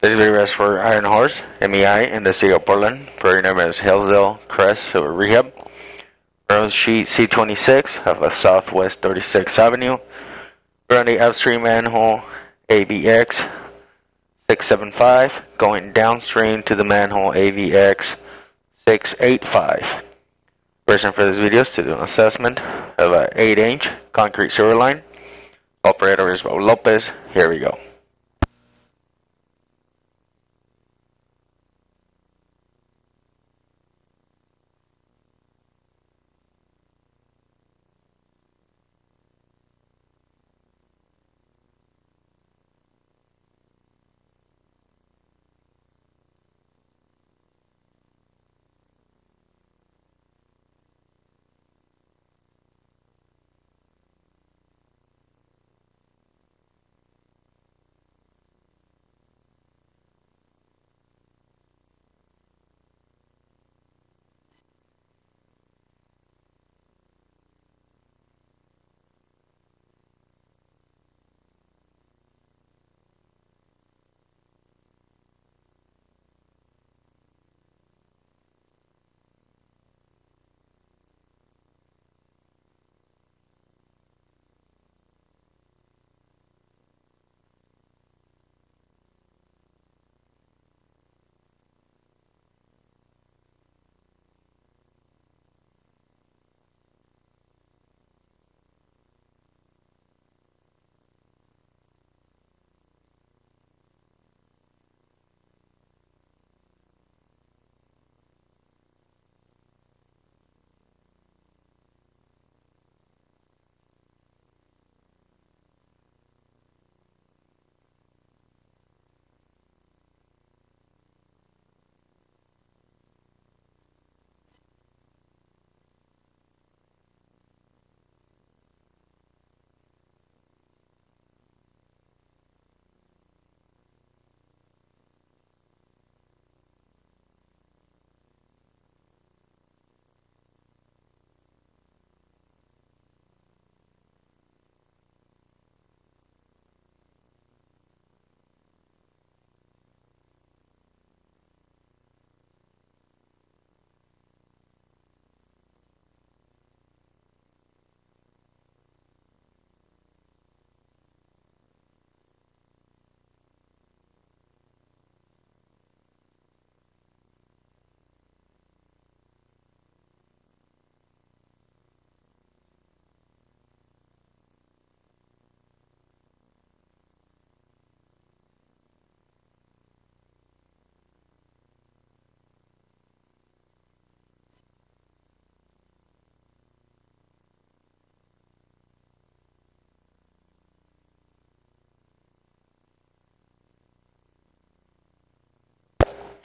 This video is for Iron Horse, MEI, in the city of Portland. Property name is Hillsdale Crest Silver Rehab. Road sheet C26 of the Southwest 36th Avenue. We're on the upstream manhole ABX 675 going downstream to the manhole ABX 685. Person for this video is to do an assessment of an 8 inch concrete sewer line. Operator is Raul Lopez. Here we go.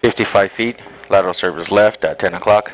Fifty-five feet. Lateral service left at ten o'clock.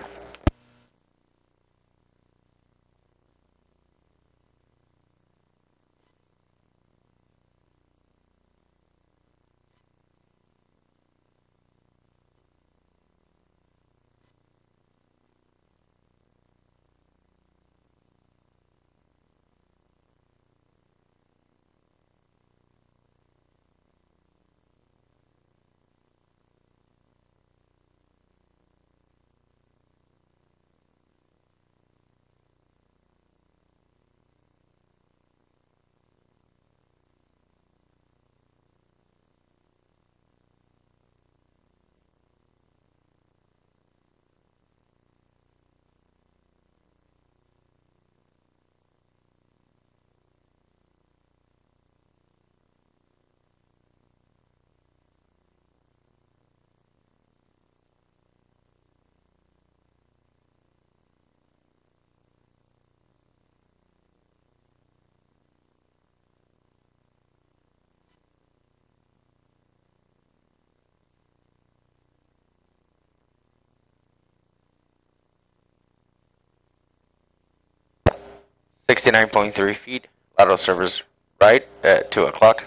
Sixty-nine point three feet. Lateral service right at two o'clock.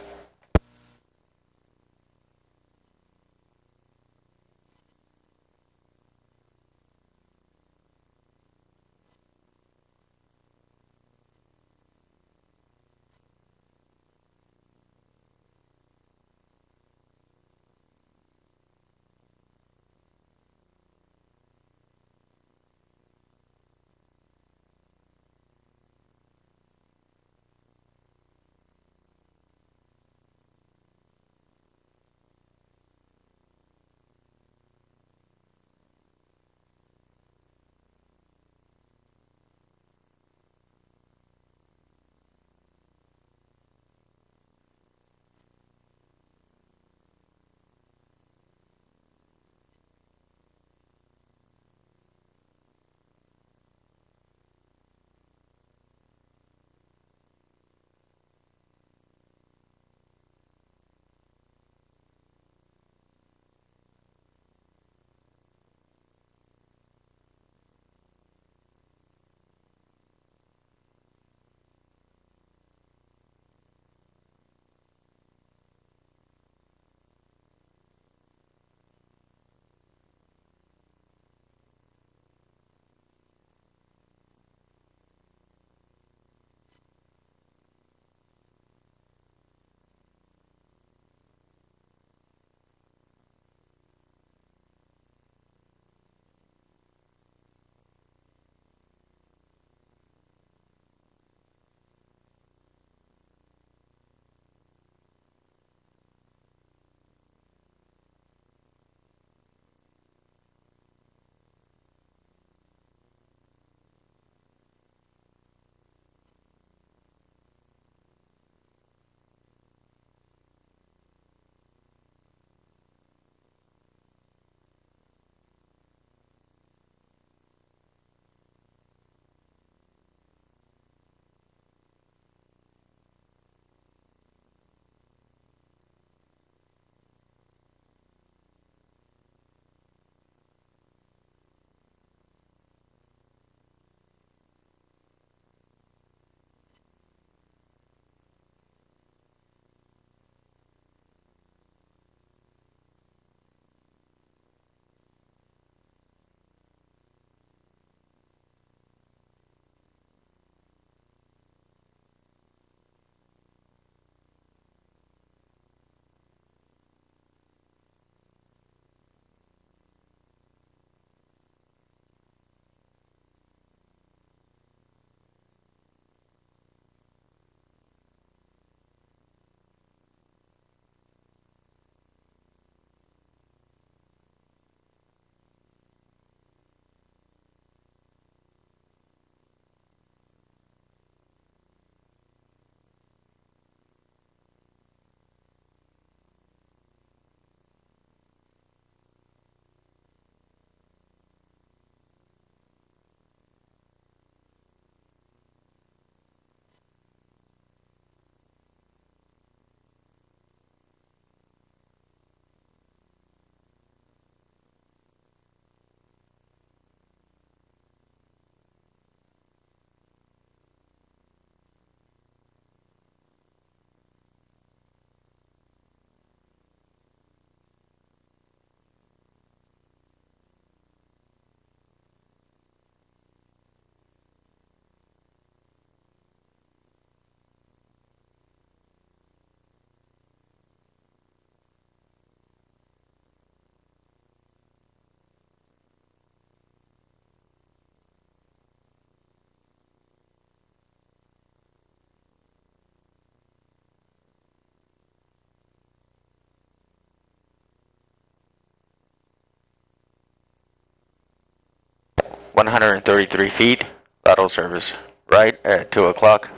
133 feet. Lateral service right at 2 o'clock.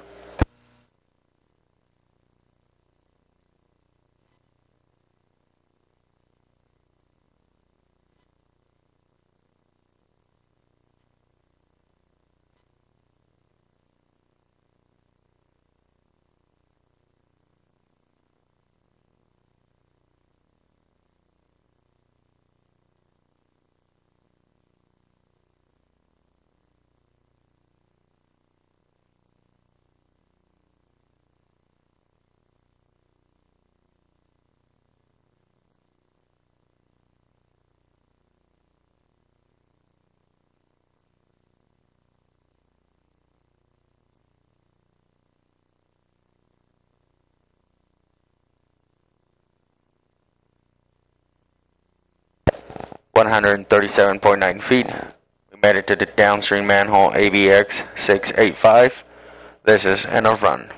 One hundred and thirty-seven point nine feet. We made it to the downstream manhole ABX six eight five. This is end of run.